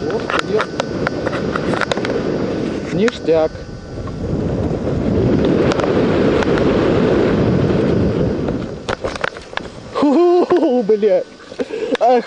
Вот, привет. Ништяк. Ху-ху-ху, блядь. Ах.